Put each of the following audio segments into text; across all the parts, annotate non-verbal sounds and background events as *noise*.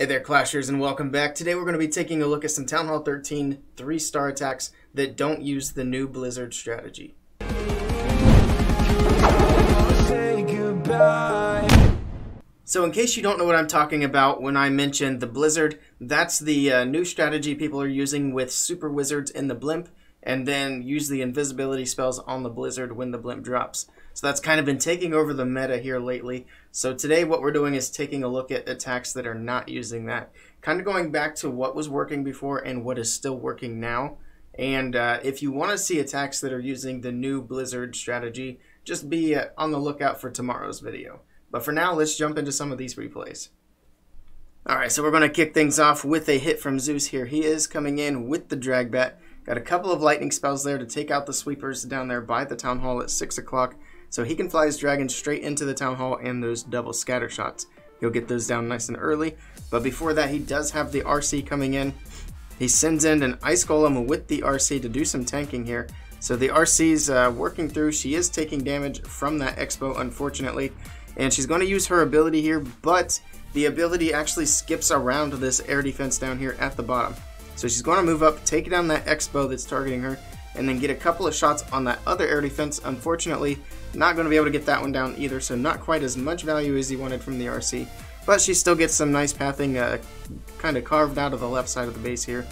Hey there, Clashers, and welcome back. Today we're going to be taking a look at some Town Hall 13 3-star attacks that don't use the new Blizzard strategy. So in case you don't know what I'm talking about when I mentioned the Blizzard, that's the uh, new strategy people are using with Super Wizards in the Blimp, and then use the invisibility spells on the Blizzard when the Blimp drops. So that's kind of been taking over the meta here lately. So today what we're doing is taking a look at attacks that are not using that. Kind of going back to what was working before and what is still working now. And uh, if you want to see attacks that are using the new Blizzard strategy, just be uh, on the lookout for tomorrow's video. But for now, let's jump into some of these replays. Alright, so we're going to kick things off with a hit from Zeus here. He is coming in with the drag bat. Got a couple of lightning spells there to take out the sweepers down there by the town hall at 6 o'clock. So he can fly his dragon straight into the town hall and those double scatter shots. He'll get those down nice and early. But before that, he does have the RC coming in. He sends in an Ice Golem with the RC to do some tanking here. So the RC's uh, working through. She is taking damage from that X-Bow, unfortunately. And she's going to use her ability here, but the ability actually skips around this air defense down here at the bottom. So she's going to move up, take down that X-Bow that's targeting her, and then get a couple of shots on that other air defense. Unfortunately, not going to be able to get that one down either, so not quite as much value as he wanted from the RC. But she still gets some nice pathing uh, kind of carved out of the left side of the base here.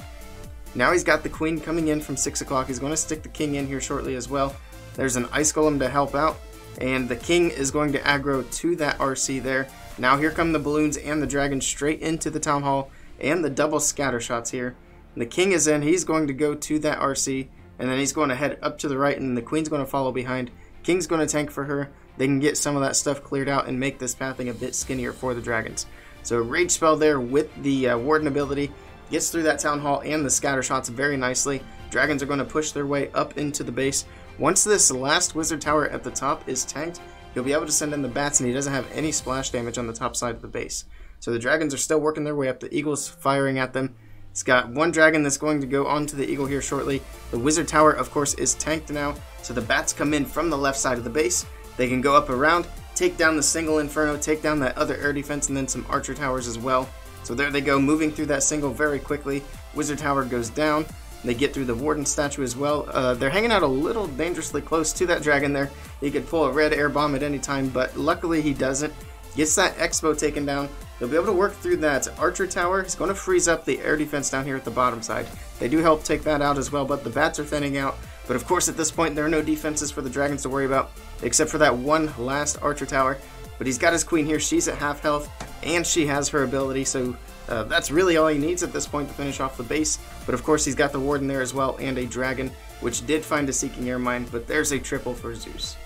Now he's got the queen coming in from 6 o'clock. He's going to stick the king in here shortly as well. There's an ice golem to help out. And the king is going to aggro to that RC there. Now here come the balloons and the dragon straight into the town hall and the double scatter shots here. The king is in. He's going to go to that RC and then he's going to head up to the right and the queen's going to follow behind. King's going to tank for her. They can get some of that stuff cleared out and make this pathing a bit skinnier for the dragons. So rage spell there with the uh, warden ability gets through that town hall and the scatter shots very nicely. Dragons are going to push their way up into the base. Once this last wizard tower at the top is tanked, he'll be able to send in the bats and he doesn't have any splash damage on the top side of the base. So the dragons are still working their way up. The eagle's firing at them. He's got one dragon that's going to go onto the eagle here shortly. The wizard tower, of course, is tanked now. So the bats come in from the left side of the base. They can go up around, take down the single inferno, take down that other air defense, and then some archer towers as well. So there they go, moving through that single very quickly. Wizard tower goes down. They get through the warden statue as well. Uh, they're hanging out a little dangerously close to that dragon there. He could pull a red air bomb at any time, but luckily he doesn't. Gets that X-Bow taken down. They'll be able to work through that archer tower. It's going to freeze up the air defense down here at the bottom side. They do help take that out as well, but the bats are thinning out. But of course, at this point, there are no defenses for the dragons to worry about, except for that one last archer tower. But he's got his queen here. She's at half health, and she has her ability, so uh, that's really all he needs at this point to finish off the base. But of course, he's got the warden there as well, and a dragon, which did find a Seeking Air Mine, but there's a triple for Zeus.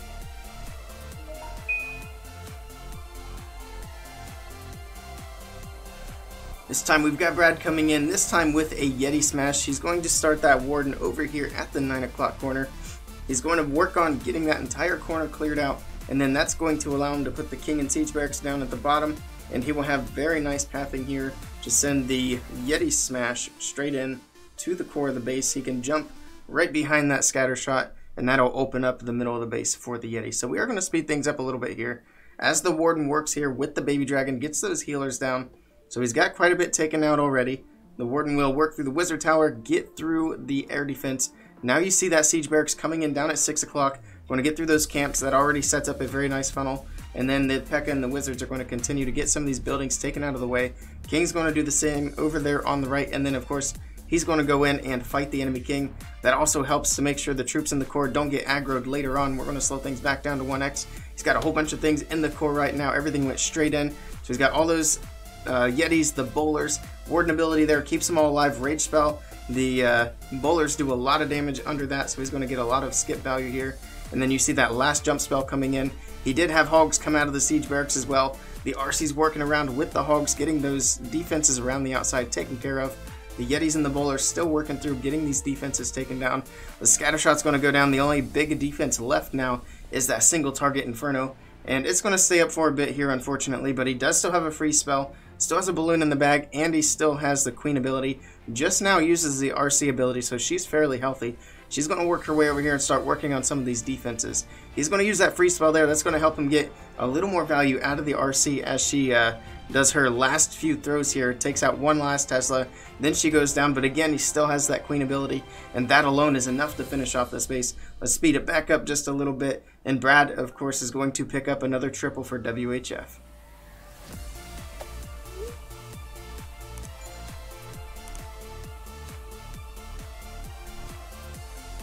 This time we've got Brad coming in, this time with a Yeti Smash. He's going to start that Warden over here at the 9 o'clock corner. He's going to work on getting that entire corner cleared out, and then that's going to allow him to put the King and Siege Barracks down at the bottom, and he will have very nice pathing here to send the Yeti Smash straight in to the core of the base. He can jump right behind that scatter shot, and that'll open up the middle of the base for the Yeti. So we are going to speed things up a little bit here. As the Warden works here with the Baby Dragon, gets those healers down, so he's got quite a bit taken out already. The Warden will work through the Wizard Tower, get through the air defense. Now you see that Siege Barracks coming in down at 6 o'clock. Going to get through those camps. That already sets up a very nice funnel. And then the P.E.K.K.A. and the Wizards are going to continue to get some of these buildings taken out of the way. King's going to do the same over there on the right. And then, of course, he's going to go in and fight the enemy king. That also helps to make sure the troops in the core don't get aggroed later on. We're going to slow things back down to 1x. He's got a whole bunch of things in the core right now. Everything went straight in. So he's got all those uh, Yetis, the bowlers. Warden ability there keeps them all alive. Rage spell. The uh, bowlers do a lot of damage under that, so he's going to get a lot of skip value here. And then you see that last jump spell coming in. He did have hogs come out of the siege barracks as well. The RC's working around with the hogs, getting those defenses around the outside taken care of. The Yetis and the bowlers still working through getting these defenses taken down. The scatter shot's going to go down. The only big defense left now is that single target Inferno. And it's going to stay up for a bit here, unfortunately, but he does still have a free spell. Still has a balloon in the bag, and he still has the queen ability. Just now uses the RC ability, so she's fairly healthy. She's going to work her way over here and start working on some of these defenses. He's going to use that free spell there. That's going to help him get a little more value out of the RC as she uh, does her last few throws here, takes out one last Tesla, then she goes down, but again, he still has that queen ability, and that alone is enough to finish off this base. Let's speed it back up just a little bit, and Brad, of course, is going to pick up another triple for WHF.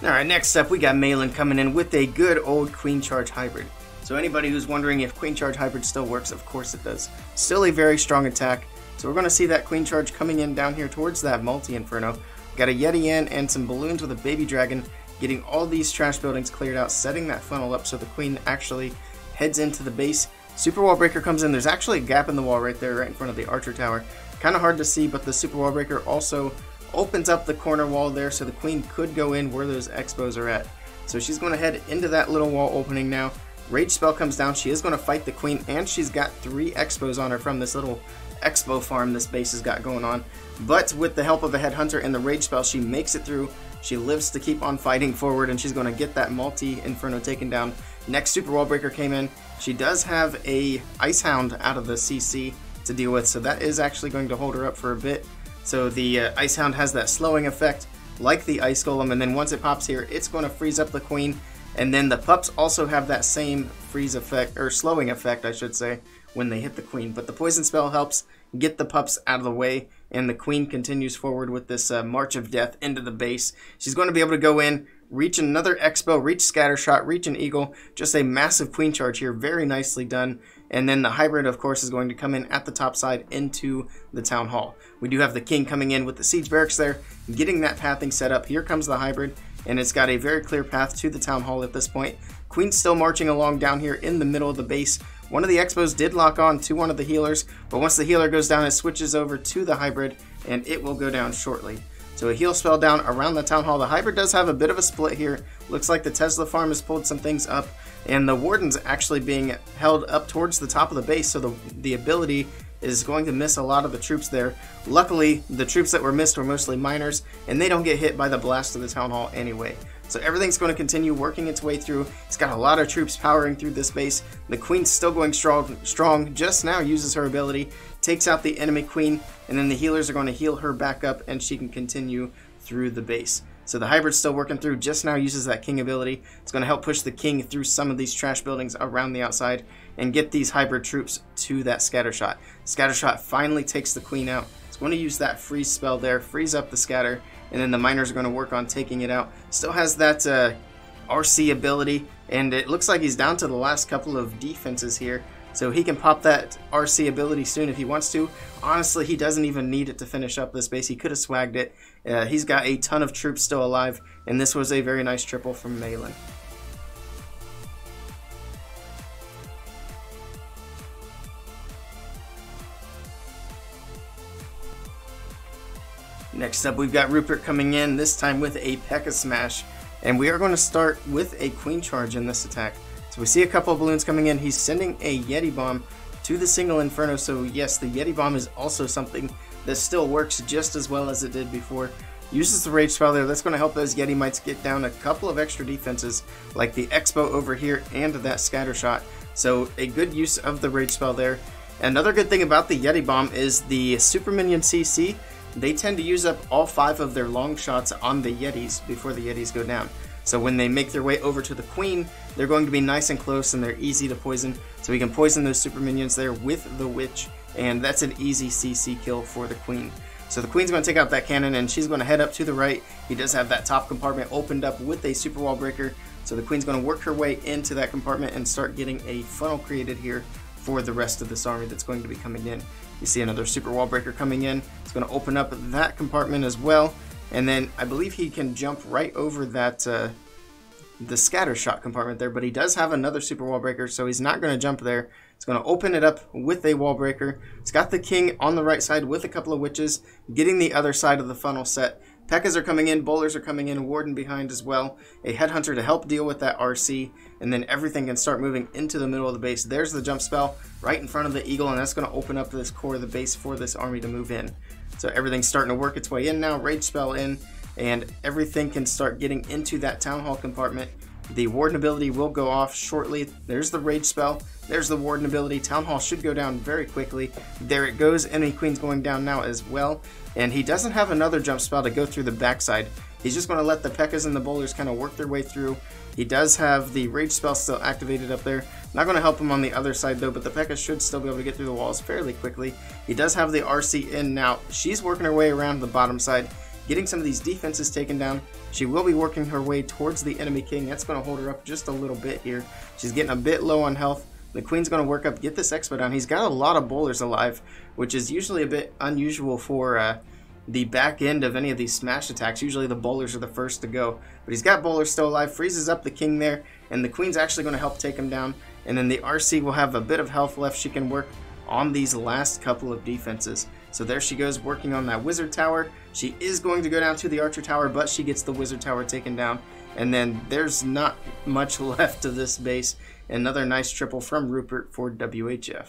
Alright, next up we got Maelin coming in with a good old Queen Charge Hybrid. So anybody who's wondering if Queen Charge Hybrid still works, of course it does. Still a very strong attack. So we're going to see that Queen Charge coming in down here towards that Multi-Inferno. Got a Yeti in and some balloons with a Baby Dragon, getting all these trash buildings cleared out, setting that funnel up so the Queen actually heads into the base. Super Wall Breaker comes in. There's actually a gap in the wall right there, right in front of the Archer Tower. Kind of hard to see, but the Super Wall Breaker also opens up the corner wall there so the Queen could go in where those X-Bows are at. So she's going to head into that little wall opening now. Rage spell comes down. She is going to fight the queen, and she's got three X-Bows on her from this little X-Bow farm this base has got going on. But with the help of a Headhunter and the Rage spell, she makes it through. She lives to keep on fighting forward, and she's going to get that multi-Inferno taken down. Next Super Wall Breaker came in. She does have a Ice Hound out of the CC to deal with, so that is actually going to hold her up for a bit. So the uh, Ice Hound has that slowing effect, like the Ice Golem, and then once it pops here, it's going to freeze up the Queen, and then the pups also have that same freeze effect, or slowing effect, I should say, when they hit the queen. But the poison spell helps get the pups out of the way, and the queen continues forward with this uh, March of Death into the base. She's going to be able to go in, reach another X-Bow, reach Scatter Shot, reach an Eagle. Just a massive queen charge here, very nicely done. And then the hybrid, of course, is going to come in at the top side into the town hall. We do have the king coming in with the siege barracks there, getting that pathing set up. Here comes the hybrid and it's got a very clear path to the town hall at this point. Queen's still marching along down here in the middle of the base. One of the X-Bows did lock on to one of the healers, but once the healer goes down, it switches over to the hybrid, and it will go down shortly. So a heal spell down around the town hall. The hybrid does have a bit of a split here. Looks like the Tesla farm has pulled some things up, and the warden's actually being held up towards the top of the base, so the, the ability is going to miss a lot of the troops there. Luckily, the troops that were missed were mostly miners, and they don't get hit by the blast of the town hall anyway. So everything's going to continue working its way through. It's got a lot of troops powering through this base. The queen's still going strong, strong just now uses her ability, takes out the enemy queen, and then the healers are going to heal her back up, and she can continue through the base. So the hybrid's still working through, just now uses that king ability. It's going to help push the king through some of these trash buildings around the outside and get these hybrid troops to that scatter shot. Scatter shot finally takes the queen out. It's going to use that freeze spell there, freeze up the scatter, and then the miners are going to work on taking it out. Still has that uh, RC ability, and it looks like he's down to the last couple of defenses here. So he can pop that RC ability soon if he wants to. Honestly, he doesn't even need it to finish up this base. He could have swagged it. Uh, he's got a ton of troops still alive, and this was a very nice triple from Maelin. Next up, we've got Rupert coming in, this time with a P.E.K.K.A. Smash. And we are going to start with a Queen Charge in this attack. So we see a couple of balloons coming in. He's sending a Yeti Bomb to the single Inferno. So yes, the Yeti Bomb is also something that still works just as well as it did before. Uses the Rage Spell there. That's going to help those Yeti Mites get down a couple of extra defenses, like the X-Bow over here and that Scatter Shot. So a good use of the Rage Spell there. Another good thing about the Yeti Bomb is the Super Minion CC. They tend to use up all five of their long shots on the Yetis before the Yetis go down. So when they make their way over to the Queen, they're going to be nice and close and they're easy to poison. So we can poison those super minions there with the Witch, and that's an easy CC kill for the Queen. So the Queen's going to take out that cannon and she's going to head up to the right. He does have that top compartment opened up with a super wall breaker. So the Queen's going to work her way into that compartment and start getting a funnel created here for the rest of this army that's going to be coming in. You see another super wall breaker coming in. It's going to open up that compartment as well. And then I believe he can jump right over that uh, the scatter shot compartment there, but he does have another super wall breaker, so he's not going to jump there. He's going to open it up with a wall breaker. He's got the king on the right side with a couple of witches, getting the other side of the funnel set. Pekkas are coming in, bowlers are coming in, warden behind as well. A headhunter to help deal with that RC, and then everything can start moving into the middle of the base. There's the jump spell right in front of the eagle, and that's going to open up this core of the base for this army to move in. So everything's starting to work its way in now. Rage spell in, and everything can start getting into that town hall compartment. The Warden ability will go off shortly. There's the Rage spell. There's the Warden ability. Town Hall should go down very quickly. There it goes. Enemy Queen's going down now as well. And he doesn't have another jump spell to go through the backside. He's just going to let the Pekkas and the Bowlers kind of work their way through. He does have the Rage spell still activated up there. Not going to help him on the other side though, but the Pekka should still be able to get through the walls fairly quickly. He does have the RC in now. She's working her way around the bottom side, getting some of these defenses taken down. She will be working her way towards the enemy king. That's going to hold her up just a little bit here. She's getting a bit low on health. The queen's going to work up, get this X-Bow down. He's got a lot of bowlers alive, which is usually a bit unusual for uh, the back end of any of these smash attacks. Usually the bowlers are the first to go. But he's got bowler still alive, freezes up the king there, and the queen's actually going to help take him down. And then the RC will have a bit of health left. She can work on these last couple of defenses. So there she goes working on that wizard tower. She is going to go down to the archer tower, but she gets the wizard tower taken down. And then there's not much *laughs* left of this base. Another nice triple from Rupert for WHF.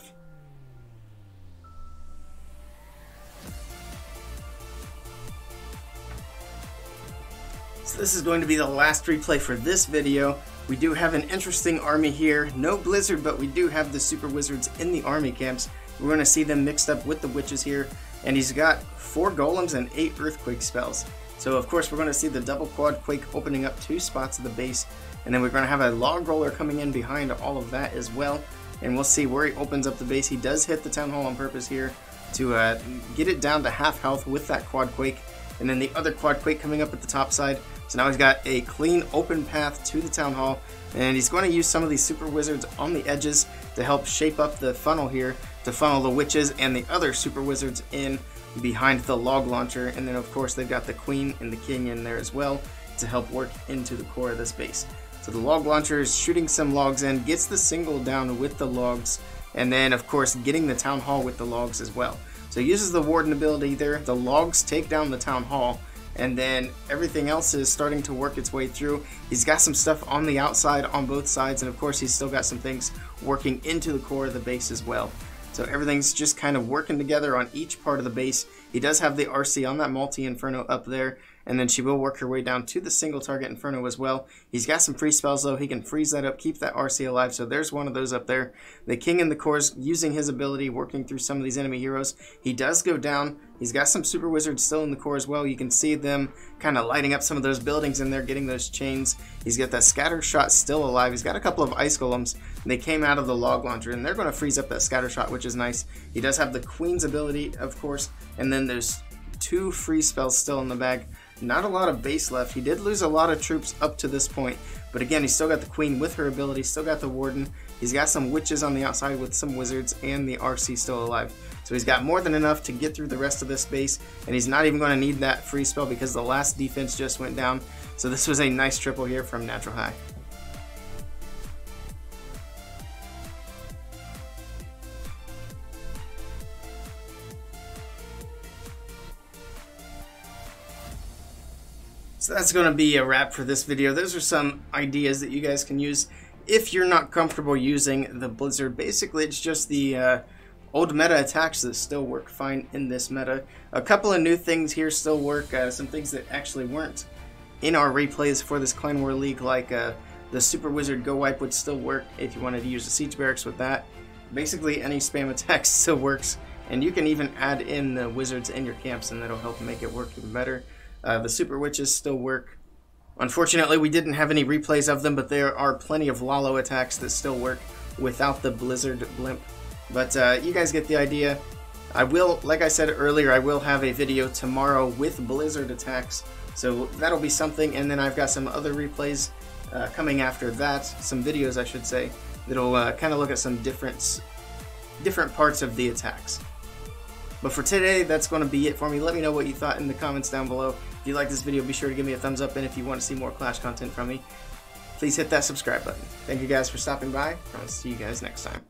So this is going to be the last replay for this video. We do have an interesting army here. No Blizzard, but we do have the Super Wizards in the army camps. We're going to see them mixed up with the Witches here. And he's got four Golems and eight Earthquake spells. So of course we're going to see the double quad quake opening up two spots of the base. And then we're going to have a log roller coming in behind all of that as well. And we'll see where he opens up the base. He does hit the Town Hall on purpose here to uh, get it down to half health with that quad quake. And then the other quad quake coming up at the top side. So now he's got a clean open path to the town hall and he's going to use some of these super wizards on the edges to help shape up the funnel here to funnel the witches and the other super wizards in behind the log launcher and then of course they've got the queen and the king in there as well to help work into the core of this base. So the log launcher is shooting some logs in, gets the single down with the logs, and then of course getting the town hall with the logs as well. So he uses the warden ability there, the logs take down the town hall, and then everything else is starting to work its way through. He's got some stuff on the outside on both sides, and of course he's still got some things working into the core of the base as well. So everything's just kind of working together on each part of the base. He does have the RC on that multi-inferno up there, and then she will work her way down to the single target Inferno as well. He's got some free spells though, he can freeze that up, keep that RC alive, so there's one of those up there. The King in the Cores using his ability, working through some of these enemy heroes. He does go down, he's got some Super Wizards still in the core as well. You can see them kind of lighting up some of those buildings in there, getting those chains. He's got that Scatter Shot still alive, he's got a couple of Ice Golems, they came out of the Log Launcher, and they're going to freeze up that Scatter Shot, which is nice. He does have the Queen's ability, of course, and then there's two free spells still in the bag. Not a lot of base left. He did lose a lot of troops up to this point, but again, he's still got the queen with her ability, still got the warden. He's got some witches on the outside with some wizards and the RC still alive. So he's got more than enough to get through the rest of this base, and he's not even going to need that free spell because the last defense just went down. So this was a nice triple here from Natural High. That's going to be a wrap for this video. Those are some ideas that you guys can use if you're not comfortable using the Blizzard. Basically, it's just the uh, old meta attacks that still work fine in this meta. A couple of new things here still work. Uh, some things that actually weren't in our replays for this Clan War League, like uh, the Super Wizard Go Wipe would still work if you wanted to use the Siege Barracks with that. Basically, any spam attack *laughs* still works, and you can even add in the wizards in your camps, and that'll help make it work even better. Uh, the Super Witches still work. Unfortunately, we didn't have any replays of them, but there are plenty of Lalo attacks that still work without the Blizzard Blimp. But uh, you guys get the idea. I will, like I said earlier, I will have a video tomorrow with Blizzard attacks. So that'll be something, and then I've got some other replays uh, coming after that, some videos I should say, that'll uh, kind of look at some different, different parts of the attacks. But for today, that's going to be it for me. Let me know what you thought in the comments down below. If you like this video, be sure to give me a thumbs up, and if you want to see more Clash content from me, please hit that subscribe button. Thank you guys for stopping by, and I'll see you guys next time.